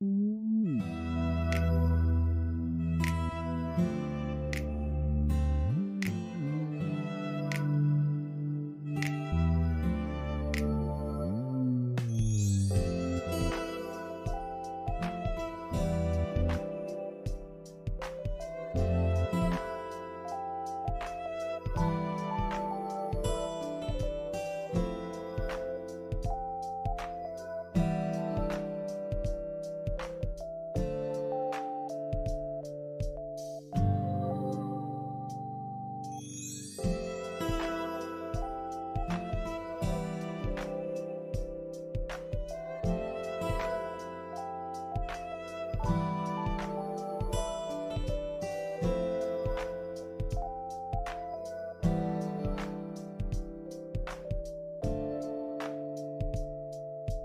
Ừm.